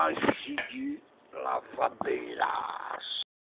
Imagem de La Favela.